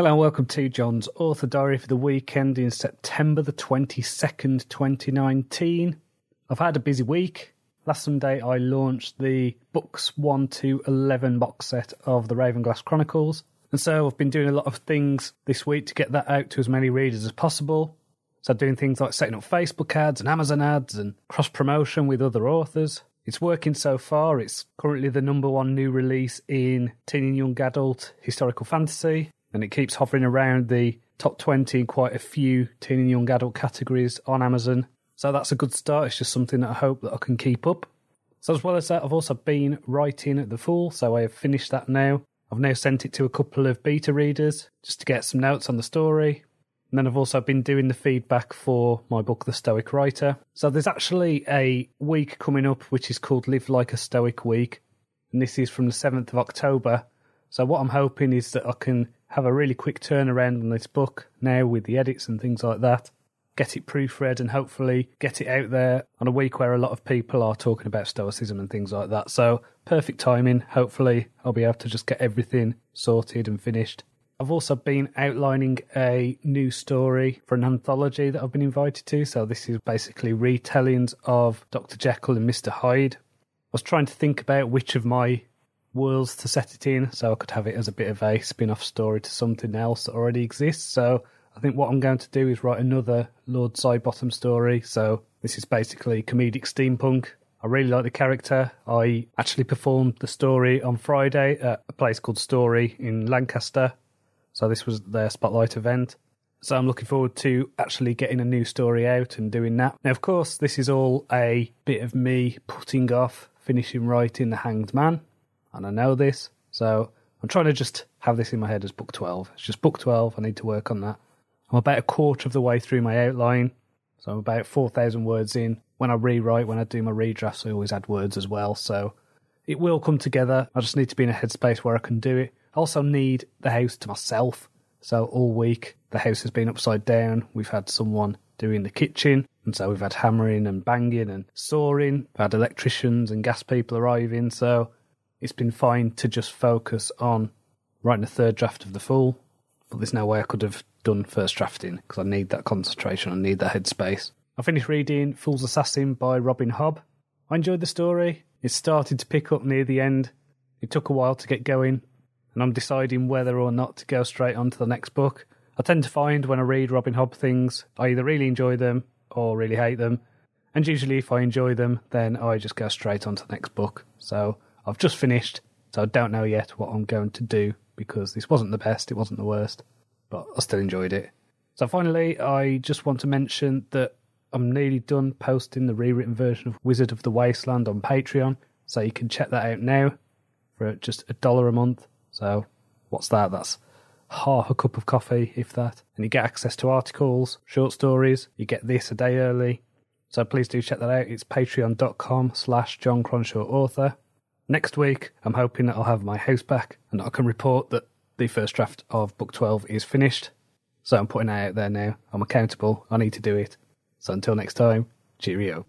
Hello and welcome to Jon's Author Diary for the weekend in September the 22nd, 2019. I've had a busy week. Last Sunday I launched the books 1 to 11 box set of the Ravenglass Chronicles. And so I've been doing a lot of things this week to get that out to as many readers as possible. So doing things like setting up Facebook ads and Amazon ads and cross promotion with other authors. It's working so far. It's currently the number one new release in teen and young adult historical fantasy, and it keeps hovering around the top 20 in quite a few teen and young adult categories on Amazon. So that's a good start. It's just something that I hope that I can keep up. So as well as that, I've also been writing at The Fool, so I have finished that now. I've now sent it to a couple of beta readers just to get some notes on the story. And then I've also been doing the feedback for my book, The Stoic Writer. So there's actually a week coming up which is called Live Like a Stoic Week. And this is from the 7th of October. So what I'm hoping is that I can have a really quick turnaround on this book now with the edits and things like that. Get it proofread and hopefully get it out there on a week where a lot of people are talking about Stoicism and things like that. So, perfect timing. Hopefully, I'll be able to just get everything sorted and finished I've also been outlining a new story for an anthology that I've been invited to. So this is basically retellings of Dr. Jekyll and Mr. Hyde. I was trying to think about which of my worlds to set it in so I could have it as a bit of a spin off story to something else that already exists. So I think what I'm going to do is write another Lord Sidebottom story. So this is basically comedic steampunk. I really like the character. I actually performed the story on Friday at a place called Storey in Lancaster. So this was their spotlight event. So I'm looking forward to actually getting a new story out and doing that. Now, of course, this is all a bit of me putting off finishing writing The Hanged Man, and I know this. So I'm trying to just have this in my head as book 12. It's just book 12. I need to work on that. I'm about a quarter of the way through my outline. So I'm about 4,000 words in. When I rewrite, when I do my redrafts, I always add words as well. So it will come together. I just need to be in a headspace where I can do it. I also need the house to myself. So all week the house has been upside down. We've had someone doing the kitchen, and so we've had hammering and banging and sawing. We've had electricians and gas people arriving. So it's been fine to just focus on writing a third draft of the Fool. But there's no way I could have done first drafting because I need that concentration. I need that headspace. I finished reading Fool's Assassin by Robin Hobb. I enjoyed the story. It started to pick up near the end. It took a while to get going, and I'm deciding whether or not to go straight on to the next book. I tend to find when I read Robin Hobb things, I either really enjoy them or really hate them. And usually, if I enjoy them, then I just go straight on to the next book. So I've just finished, so I don't know yet what I'm going to do because this wasn't the best, it wasn't the worst, but I still enjoyed it. So finally, I just want to mention that I'm nearly done posting the rewritten version of Wizard of the Wasteland on Patreon, so you can check that out now for just a dollar a month. So, what's that? That's half a cup of coffee, if that. And you get access to articles, short stories. You get this a day early. So please do check that out. It's patreon.com slash Jon Cronshaw author. Next week, I'm hoping that I'll have my house back and I can report that the first draft of book 12 is finished. So I'm putting that out there now. I'm accountable. I need to do it. So until next time, cheerio.